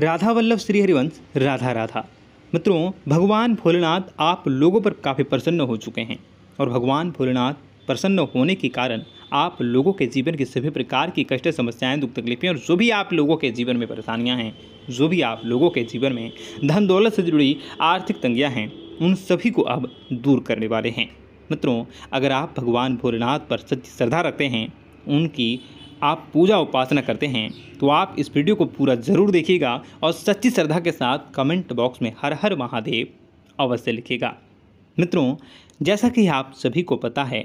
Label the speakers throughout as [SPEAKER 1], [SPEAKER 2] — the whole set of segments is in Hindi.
[SPEAKER 1] राधा वल्लभ श्री हरिवंश राधा राधा। मित्रों, भगवान भोलेनाथ आप लोगों पर काफ़ी प्रसन्न हो चुके हैं और भगवान भोलेनाथ प्रसन्न होने के कारण आप लोगों के जीवन की सभी प्रकार की कष्ट, समस्याएँ दुख तकलीफें और जो भी आप लोगों के जीवन में परेशानियाँ हैं, जो भी आप लोगों के जीवन में धन दौलत से जुड़ी आर्थिक तंगियाँ हैं, उन सभी को अब दूर करने वाले हैं। मित्रों, अगर आप भगवान भोलेनाथ पर सच्ची श्रद्धा रखते हैं, उनकी आप पूजा उपासना करते हैं तो आप इस वीडियो को पूरा ज़रूर देखिएगा और सच्ची श्रद्धा के साथ कमेंट बॉक्स में हर हर महादेव अवश्य लिखेगा मित्रों, जैसा कि आप सभी को पता है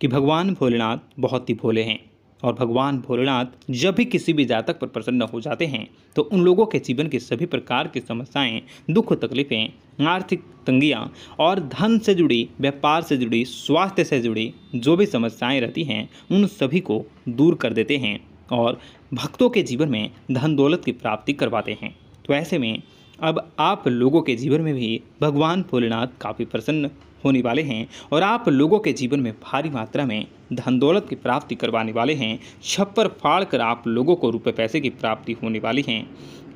[SPEAKER 1] कि भगवान भोलेनाथ बहुत ही भोले हैं। और भगवान भोलेनाथ जब भी किसी भी जातक पर प्रसन्न हो जाते हैं तो उन लोगों के जीवन की सभी प्रकार की समस्याएँ, दुख, तकलीफ़ें, आर्थिक तंगियाँ और धन से जुड़ी, व्यापार से जुड़ी, स्वास्थ्य से जुड़ी जो भी समस्याएँ रहती हैं, उन सभी को दूर कर देते हैं और भक्तों के जीवन में धन दौलत की प्राप्ति करवाते हैं। तो ऐसे में अब आप लोगों के जीवन में भी भगवान भोलेनाथ काफ़ी प्रसन्न होने वाले हैं और आप लोगों के जीवन में भारी मात्रा में धन दौलत की प्राप्ति करवाने वाले हैं, छप्पर फाड़ कर आप लोगों को रुपए पैसे की प्राप्ति होने वाली हैं।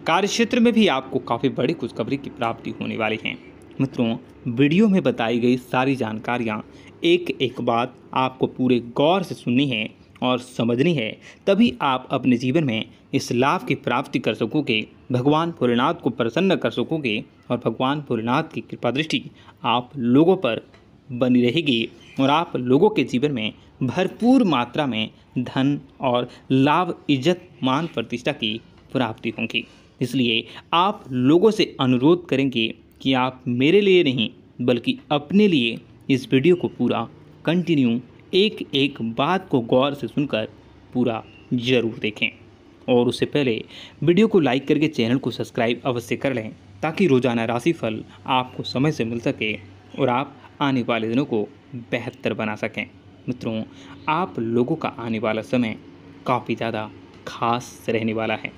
[SPEAKER 1] कार्यक्षेत्र में भी आपको काफ़ी बड़ी खुशखबरी की प्राप्ति होने वाली हैं। मित्रों, वीडियो में बताई गई सारी जानकारियाँ एक एक बात आपको पूरे गौर से सुननी है। और समझनी है, तभी आप अपने जीवन में इस लाभ की प्राप्ति कर सकोगे, भगवान भोलेनाथ को प्रसन्न कर सकोगे और भगवान भोलेनाथ की कृपा दृष्टि आप लोगों पर बनी रहेगी और आप लोगों के जीवन में भरपूर मात्रा में धन और लाभ, इज़्ज़त, मान प्रतिष्ठा की प्राप्ति होगी। इसलिए आप लोगों से अनुरोध करेंगे कि आप मेरे लिए नहीं, बल्कि अपने लिए इस वीडियो को पूरा कंटिन्यू एक एक बात को गौर से सुनकर पूरा ज़रूर देखें। और उससे पहले वीडियो को लाइक करके चैनल को सब्सक्राइब अवश्य कर लें, ताकि रोज़ाना राशिफल आपको समय से मिल सके और आप आने वाले दिनों को बेहतर बना सकें। मित्रों, आप लोगों का आने वाला समय काफ़ी ज़्यादा खास रहने वाला है।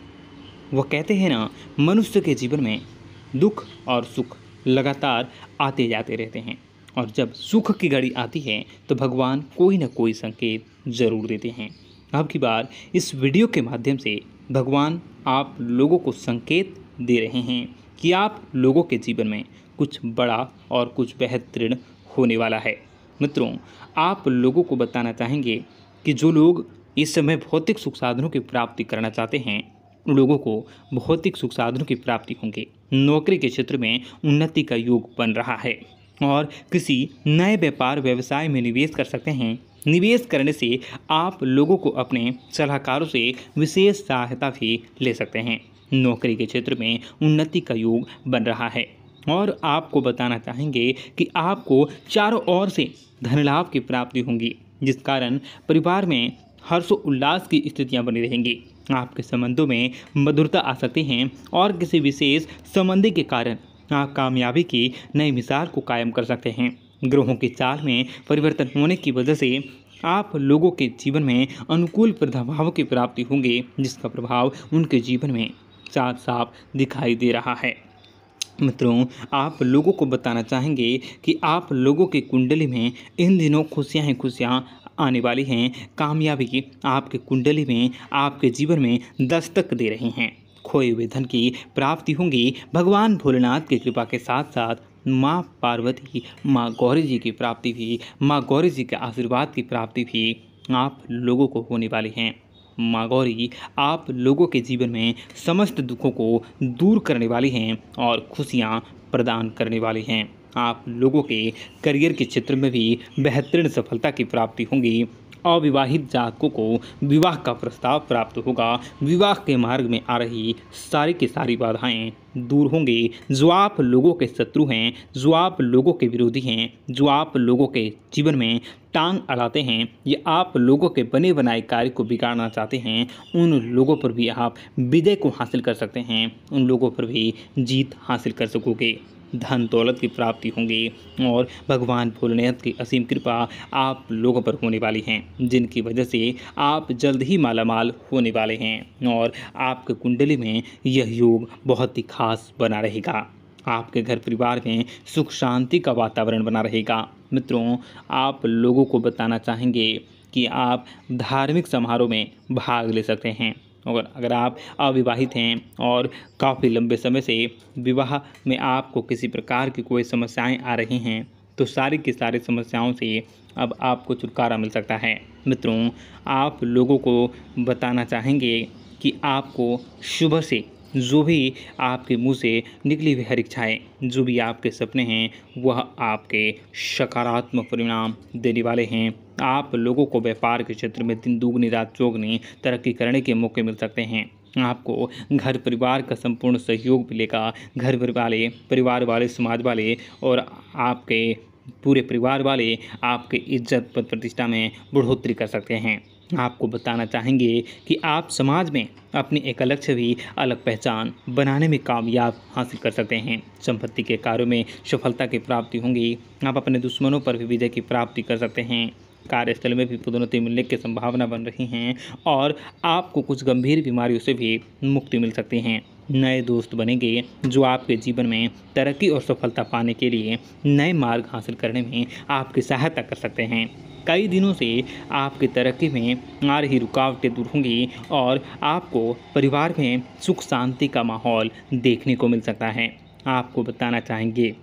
[SPEAKER 1] वह कहते हैं ना, मनुष्य के जीवन में दुख और सुख लगातार आते जाते रहते हैं। और जब सुख की घड़ी आती है तो भगवान कोई ना कोई संकेत ज़रूर देते हैं। अब की बार, इस वीडियो के माध्यम से भगवान आप लोगों को संकेत दे रहे हैं कि आप लोगों के जीवन में कुछ बड़ा और कुछ बेहतरीन होने वाला है। मित्रों, आप लोगों को बताना चाहेंगे कि जो लोग इस समय भौतिक सुख साधनों की प्राप्ति करना चाहते हैं लोगों को भौतिक सुख साधनों की प्राप्ति होंगे। नौकरी के क्षेत्र में उन्नति का योग बन रहा है। और किसी नए व्यापार, व्यवसाय में निवेश कर सकते हैं। निवेश करने से आप लोगों को अपने सलाहकारों से विशेष सहायता भी ले सकते हैं। नौकरी के क्षेत्र में उन्नति का योग बन रहा है और आपको बताना चाहेंगे कि आपको चारों ओर से धन लाभ की प्राप्ति होंगी, जिस कारण परिवार में हर्षो उल्लास की स्थितियाँ बनी रहेंगी। आपके संबंधों में मधुरता आ सकती हैं और किसी विशेष संबंधी के कारण कामयाबी की नई मिसाल को कायम कर सकते हैं। ग्रहों की चाल में परिवर्तन होने की वजह से आप लोगों के जीवन में अनुकूल प्रभाव की प्राप्ति होंगे, जिसका प्रभाव उनके जीवन में साफ़ साफ़ दिखाई दे रहा है। मित्रों, आप लोगों को बताना चाहेंगे कि आप लोगों की कुंडली में इन दिनों खुशियाँ ही खुशियाँ आने वाली हैं। कामयाबी आपके कुंडली में आपके जीवन में दस्तक दे रही हैं। खोए हुए धन की प्राप्ति होंगी। भगवान भोलेनाथ की कृपा के साथ साथ माँ पार्वती, माँ गौरी जी की प्राप्ति भी, माँ गौरी जी के आशीर्वाद की प्राप्ति भी आप लोगों को होने वाली हैं। माँ गौरी, आप लोगों के जीवन में समस्त दुखों को दूर करने वाली हैं और खुशियाँ प्रदान करने वाली हैं। आप लोगों के करियर के क्षेत्र में भी बेहतरीन सफलता की प्राप्ति होंगी। अविवाहित जातकों को विवाह का प्रस्ताव प्राप्त होगा। विवाह के मार्ग में आ रही सारी की सारी बाधाएँ दूर होंगी। जो आप लोगों के शत्रु हैं, जो आप लोगों के विरोधी हैं, जो आप लोगों के जीवन में टांग अड़ाते हैं, या आप लोगों के बने बनाए कार्य को बिगाड़ना चाहते हैं, उन लोगों पर भी आप विजय को हासिल कर सकते हैं। उन लोगों पर भी जीत हासिल कर सकोगे। धन दौलत की प्राप्ति होंगी और भगवान भोलेनाथ की असीम कृपा आप लोगों पर होने वाली हैं, जिनकी वजह से आप जल्द ही मालामाल होने वाले हैं और आपके कुंडली में यह योग बहुत ही खास बना रहेगा। आपके घर परिवार में सुख शांति का वातावरण बना रहेगा। मित्रों, आप लोगों को बताना चाहेंगे कि आप धार्मिक समारोह में भाग ले सकते हैं। अगर अगर आप अविवाहित हैं और काफ़ी लंबे समय से विवाह में आपको किसी प्रकार की कोई समस्याएँ आ रही हैं तो सारी की सारी समस्याओं से अब आपको छुटकारा मिल सकता है। मित्रों, आप लोगों को बताना चाहेंगे कि आपको सुबह से जो भी आपके मुँह से निकली हुई हर इच्छाएँ जो भी आपके सपने हैं, वह आपके सकारात्मक परिणाम देने वाले हैं। आप लोगों को व्यापार के क्षेत्र में दिन दुगनी, रात चौगनी तरक्की करने के मौके मिल सकते हैं। आपको घर परिवार का संपूर्ण सहयोग मिलेगा। घर वाले, परिवार वाले, समाज वाले और आपके पूरे परिवार वाले आपके इज़्ज़त पद प्रतिष्ठा में बढ़ोतरी कर सकते हैं। आपको बताना चाहेंगे कि आप समाज में अपनी एक अलग छवि, अलग पहचान बनाने में कामयाब हासिल कर सकते हैं। संपत्ति के कार्यों में सफलता की प्राप्ति होंगी। आप अपने दुश्मनों पर भी विजय की प्राप्ति कर सकते हैं। कार्यस्थल में भी पदोन्नति मिलने की संभावना बन रही हैं और आपको कुछ गंभीर बीमारियों से भी मुक्ति मिल सकती हैं। नए दोस्त बनेंगे जो आपके जीवन में तरक्की और सफलता पाने के लिए नए मार्ग हासिल करने में आपकी सहायता कर सकते हैं। कई दिनों से आपकी तरक्की में आ रही रुकावटें दूर होंगी और आपको परिवार में सुख शांति का माहौल देखने को मिल सकता है। आपको बताना चाहेंगे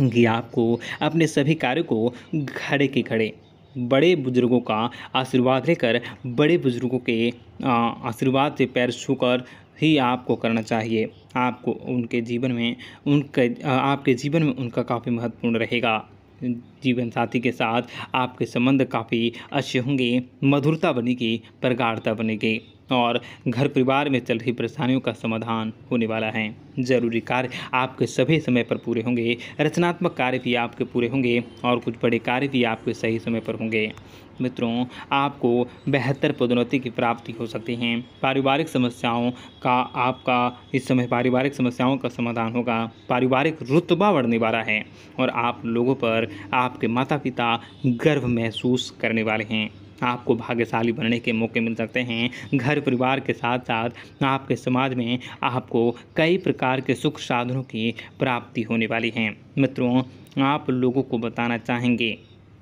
[SPEAKER 1] कि आपको अपने सभी कार्यों को खड़े के खड़े बड़े बुज़ुर्गों का आशीर्वाद लेकर, बड़े बुज़ुर्गों के आशीर्वाद से पैर छूकर ही आपको करना चाहिए। आपको उनके जीवन में, उनके आपके जीवन में उनका काफ़ी महत्वपूर्ण रहेगा। जीवन साथी के साथ आपके संबंध काफ़ी अच्छे होंगे, मधुरता बनेगी, प्रगाढ़ता बनेगी। और घर परिवार में चल रही परेशानियों का समाधान होने वाला है। ज़रूरी कार्य आपके सभी समय पर पूरे होंगे। रचनात्मक कार्य भी आपके पूरे होंगे, और कुछ बड़े कार्य भी आपके सही समय पर होंगे। मित्रों, आपको बेहतर पदोन्नति की प्राप्ति हो सकती है। पारिवारिक समस्याओं का आपका, इस समय पारिवारिक समस्याओं का समाधान होगा। पारिवारिक रुतबा बढ़ने वाला है, और आप लोगों पर आपके माता पिता गर्व महसूस करने वाले हैं। आपको भाग्यशाली बनने के मौके मिल सकते हैं। घर परिवार के साथ साथ आपके समाज में आपको कई प्रकार के सुख साधनों की प्राप्ति होने वाली है। मित्रों, आप लोगों को बताना चाहेंगे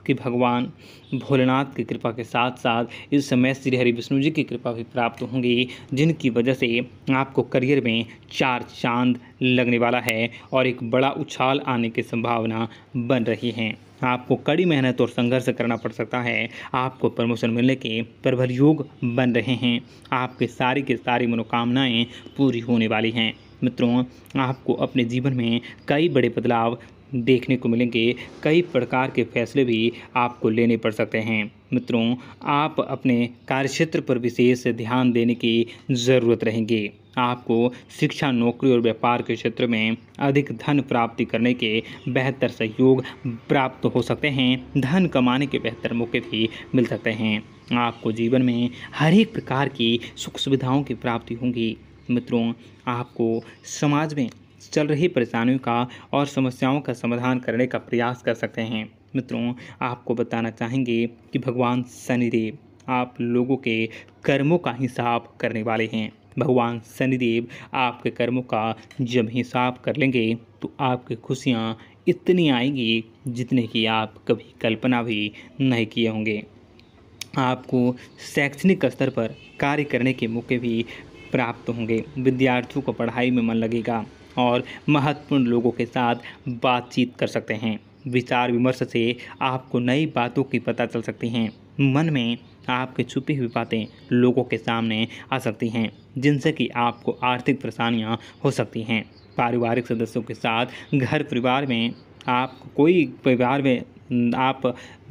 [SPEAKER 1] कि भगवान भोलेनाथ की कृपा के साथ साथ इस समय श्री हरि विष्णु जी की कृपा भी प्राप्त होंगी, जिनकी वजह से आपको करियर में चार चाँद लगने वाला है और एक बड़ा उछाल आने की संभावना बन रही है। आपको कड़ी मेहनत और संघर्ष करना पड़ सकता है। आपको प्रमोशन मिलने के प्रबल योग बन रहे हैं। आपके सारी के सारी मनोकामनाएँ पूरी होने वाली हैं। मित्रों, आपको अपने जीवन में कई बड़े बदलाव देखने को मिलेंगे। कई प्रकार के फैसले भी आपको लेने पड़ सकते हैं। मित्रों, आप अपने कार्यक्षेत्र पर विशेष ध्यान देने की ज़रूरत रहेंगी। आपको शिक्षा, नौकरी और व्यापार के क्षेत्र में अधिक धन प्राप्ति करने के बेहतर सहयोग प्राप्त हो सकते हैं। धन कमाने के बेहतर मौके भी मिल सकते हैं। आपको जीवन में हर एक प्रकार की सुख सुविधाओं की प्राप्ति होंगी। मित्रों, आपको समाज में चल रही परेशानियों का और समस्याओं का समाधान करने का प्रयास कर सकते हैं। मित्रों, आपको बताना चाहेंगे कि भगवान शनिदेव आप लोगों के कर्मों का हिसाब करने वाले हैं। भगवान शनिदेव आपके कर्मों का जब हिसाब कर लेंगे तो आपकी खुशियाँ इतनी आएँगी जितने की आप कभी कल्पना भी नहीं किए होंगे। आपको शैक्षणिक स्तर पर कार्य करने के मौके भी प्राप्त होंगे। विद्यार्थियों को पढ़ाई में मन लगेगा। और महत्वपूर्ण लोगों के साथ बातचीत कर सकते हैं। विचार विमर्श से आपको नई बातों की पता चल सकती हैं। मन में आपकी छुपी हुई बातें लोगों के सामने आ सकती हैं, जिनसे कि आपको आर्थिक परेशानियाँ हो सकती हैं। पारिवारिक सदस्यों के साथ घर परिवार में आप कोई परिवार में आप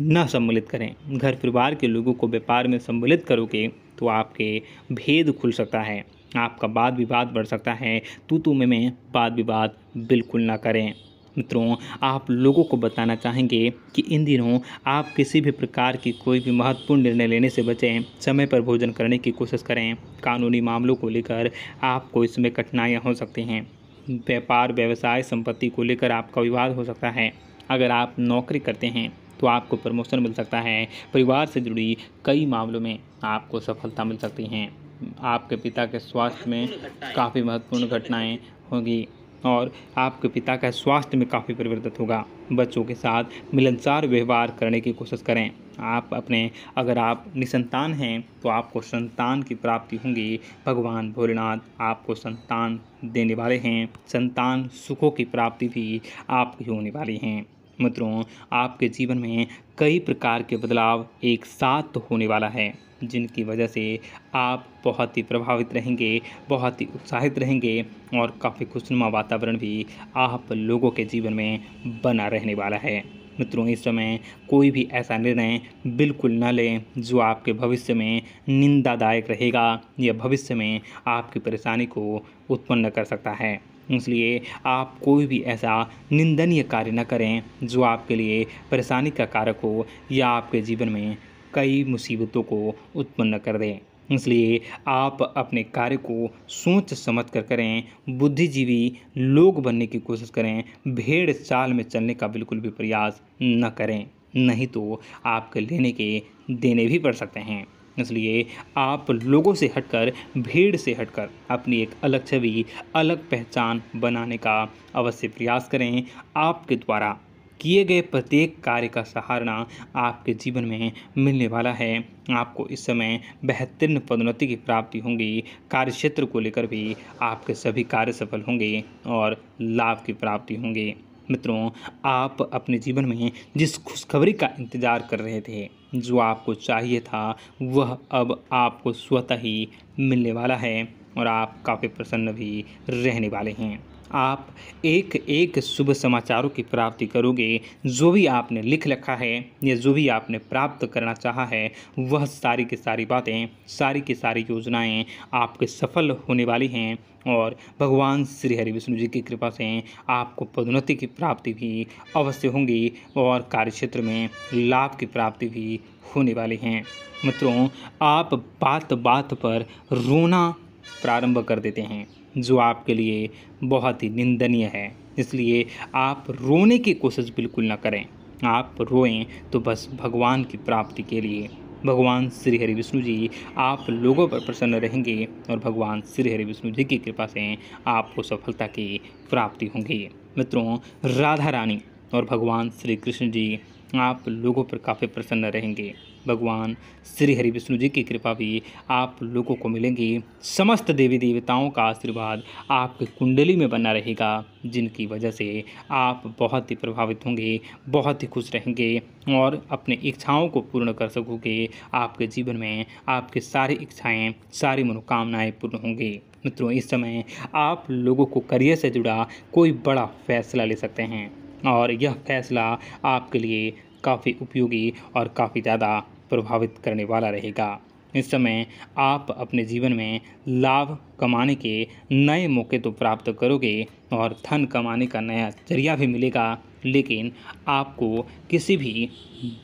[SPEAKER 1] न सम्मिलित करें। घर परिवार के लोगों को व्यापार में सम्मिलित करोगे तो आपके भेद खुल सकता है। आपका वाद विवाद बढ़ सकता है। तू तू में वाद विवाद बिल्कुल ना करें। मित्रों, आप लोगों को बताना चाहेंगे कि इन दिनों आप किसी भी प्रकार की कोई भी महत्वपूर्ण निर्णय लेने से बचें। समय पर भोजन करने की कोशिश करें। कानूनी मामलों को लेकर आपको इसमें कठिनाइयाँ हो सकती हैं। व्यापार, व्यवसाय संपत्ति को लेकर आपका विवाद हो सकता है। अगर आप नौकरी करते हैं तो आपको प्रमोशन मिल सकता है। परिवार से जुड़ी कई मामलों में आपको सफलता मिल सकती हैं। आपके पिता के स्वास्थ्य में काफ़ी महत्वपूर्ण घटनाएँ होंगी और आपके पिता का स्वास्थ्य में काफ़ी परिवर्तित होगा। बच्चों के साथ मिलनसार व्यवहार करने की कोशिश करें। आप अपने, अगर आप निसंतान हैं तो आपको संतान की प्राप्ति होंगी। भगवान भोलेनाथ आपको संतान देने वाले हैं। संतान सुखों की प्राप्ति भी आपकी होने वाली हैं। मित्रों, आपके जीवन में कई प्रकार के बदलाव एक साथ होने वाला है। जिनकी वजह से आप बहुत ही प्रभावित रहेंगे, बहुत ही उत्साहित रहेंगे और काफ़ी खुशनुमा वातावरण भी आप लोगों के जीवन में बना रहने वाला है। मित्रों, इस समय कोई भी ऐसा निर्णय बिल्कुल न लें जो आपके भविष्य में निंदादायक रहेगा या भविष्य में आपकी परेशानी को उत्पन्न कर सकता है। इसलिए आप कोई भी ऐसा निंदनीय कार्य न करें जो आपके लिए परेशानी का कारक हो या आपके जीवन में कई मुसीबतों को उत्पन्न कर दें। इसलिए आप अपने कार्य को सोच समझ कर करें। बुद्धिजीवी लोग बनने की कोशिश करें। भेड़ चाल में चलने का बिल्कुल भी प्रयास न करें। नहीं तो आपके लेने के देने भी पड़ सकते हैं। इसलिए आप लोगों से हटकर, भीड़ से हटकर अपनी एक अलग छवि, अलग पहचान बनाने का अवश्य प्रयास करें। आपके द्वारा किए गए प्रत्येक कार्य का सहारा आपके जीवन में मिलने वाला है। आपको इस समय बेहतरीन पदोन्नति की प्राप्ति होंगी। कार्य क्षेत्र को लेकर भी आपके सभी कार्य सफल होंगे और लाभ की प्राप्ति होंगी। मित्रों, आप अपने जीवन में जिस खुशखबरी का इंतज़ार कर रहे थे, जो आपको चाहिए था, वह अब आपको स्वतः ही मिलने वाला है और आप काफ़ी प्रसन्न भी रहने वाले हैं। आप एक एक शुभ समाचारों की प्राप्ति करोगे। जो भी आपने लिख रखा है, या जो भी आपने प्राप्त करना चाहा है, वह सारी की सारी बातें, सारी की सारी योजनाएँ आपके सफल होने वाली हैं और भगवान श्री हरि विष्णु जी की कृपा से आपको पदोन्नति की प्राप्ति भी अवश्य होंगी और कार्यक्षेत्र में लाभ की प्राप्ति भी होने वाली हैं। मित्रों, आप बात बात पर रोना प्रारंभ कर देते हैं। जो आपके लिए बहुत ही निंदनीय है। इसलिए आप रोने की कोशिश बिल्कुल न करें। आप रोएँ तो बस भगवान की प्राप्ति के लिए। भगवान श्री हरि विष्णु जी, आप लोगों पर प्रसन्न रहेंगे और भगवान श्री हरि विष्णु जी की कृपा से आपको सफलता की प्राप्ति होंगी। मित्रों, राधा रानी और भगवान श्री कृष्ण जी, आप लोगों पर काफ़ी प्रसन्न रहेंगे। भगवान श्री हरि विष्णु जी की कृपा भी आप लोगों को मिलेंगी। समस्त देवी देवताओं का आशीर्वाद आपकी कुंडली में बना रहेगा, जिनकी वजह से आप बहुत ही प्रभावित होंगे, बहुत ही खुश रहेंगे और अपने इच्छाओं को पूर्ण कर सकोगे। आपके जीवन में आपके सारी इच्छाएँ, सारी मनोकामनाएँ पूर्ण होंगी। मित्रों, इस समय आप लोगों को करियर से जुड़ा कोई बड़ा फैसला ले सकते हैं और यह फैसला आपके लिए काफ़ी उपयोगी और काफ़ी ज़्यादा प्रभावित करने वाला रहेगा। इस समय आप अपने जीवन में लाभ कमाने के नए मौके तो प्राप्त करोगे और धन कमाने का नया ज़रिया भी मिलेगा, लेकिन आपको किसी भी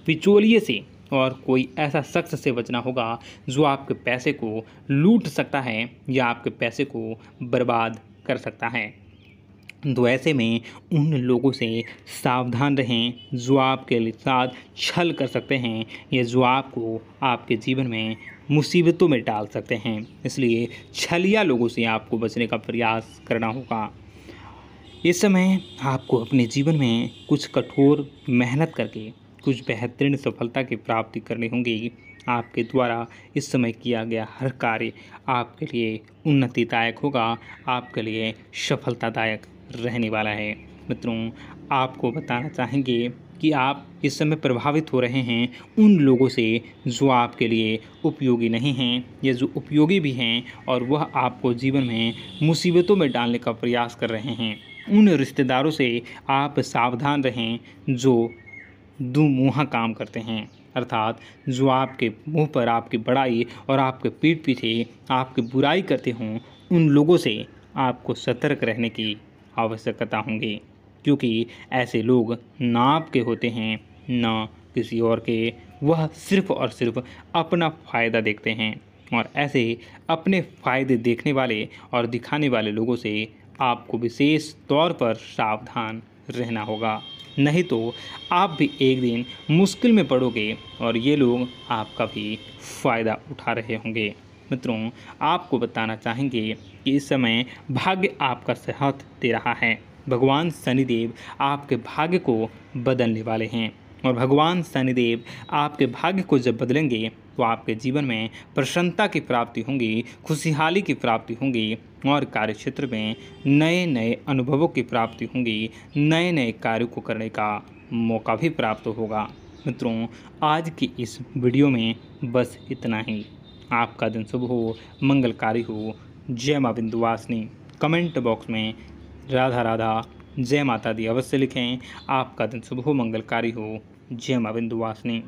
[SPEAKER 1] बिचौलिए से और कोई ऐसा शख्स से बचना होगा जो आपके पैसे को लूट सकता है या आपके पैसे को बर्बाद कर सकता है। तो ऐसे में उन लोगों से सावधान रहें, जो आपके साथ छल कर सकते हैं, या जो आपको आपके जीवन में मुसीबतों में डाल सकते हैं। इसलिए छलिया लोगों से आपको बचने का प्रयास करना होगा। इस समय आपको अपने जीवन में कुछ कठोर मेहनत करके, कुछ बेहतरीन सफलता की प्राप्ति करनी होगी। आपके द्वारा इस समय किया गया हर कार्य आपके लिए उन्नतिदायक होगा, आपके लिए सफलतादायक। रहने वाला है। मित्रों, आपको बताना चाहेंगे कि आप इस समय प्रभावित हो रहे हैं, उन लोगों से जो आपके लिए उपयोगी नहीं हैं या जो उपयोगी भी हैं और वह आपको जीवन में मुसीबतों में डालने का प्रयास कर रहे हैं। उन रिश्तेदारों से आप सावधान रहें जो मुँहा काम करते हैं। अर्थात, जो आपके मुँह पर आपकी बड़ाई और आपके पीठ पीछे आपकी बुराई करते हों, उन लोगों से आपको सतर्क रहने की आवश्यकता होंगी, क्योंकि ऐसे लोग ना आपके होते हैं, ना किसी और के। वह सिर्फ़ और सिर्फ़ अपना फ़ायदा देखते हैं और ऐसे अपने फ़ायदे देखने वाले और दिखाने वाले लोगों से आपको विशेष तौर पर सावधान रहना होगा। नहीं तो आप भी एक दिन मुश्किल में पड़ोगे और ये लोग आपका भी फ़ायदा उठा रहे होंगे। मित्रों, आपको बताना चाहेंगे कि इस समय भाग्य आपका साथ दे रहा है। भगवान शनिदेव आपके भाग्य को बदलने वाले हैं और भगवान शनिदेव आपके भाग्य को जब बदलेंगे तो आपके जीवन में प्रसन्नता की प्राप्ति होंगी, खुशहाली की प्राप्ति होंगी और कार्य क्षेत्र में नए नए अनुभवों की प्राप्ति होंगी नए नए कार्यों को करने का मौका भी प्राप्त होगा। मित्रों, आज की इस वीडियो में बस इतना ही। आपका दिन शुभ हो, मंगलकारी हो। जय माँ बिंदुवासिनी कमेंट बॉक्स में राधा राधा, जय माता दी। अवश्य लिखें, आपका दिन शुभ हो, मंगलकारी हो। जय माँ बिंदुवासिनी